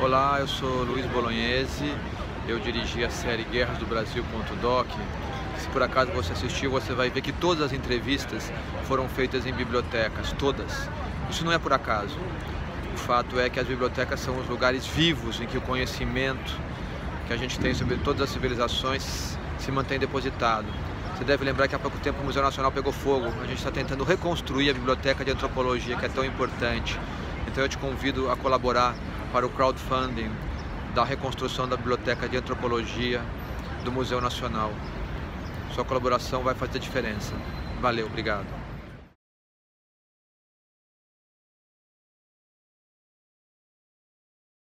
Olá, eu sou Luiz Bolognese, eu dirigi a série Guerras do Brasil.doc. Se por acaso você assistiu, você vai ver que todas as entrevistas foram feitas em bibliotecas, todas. Isso não é por acaso. O fato é que as bibliotecas são os lugares vivos em que o conhecimento que a gente tem sobre todas as civilizações se mantém depositado. Você deve lembrar que há pouco tempo o Museu Nacional pegou fogo. A gente está tentando reconstruir a biblioteca de antropologia, que é tão importante. Então eu te convido a colaborar para o crowdfunding da reconstrução da Biblioteca de Antropologia do Museu Nacional. Sua colaboração vai fazer diferença. Valeu, obrigado.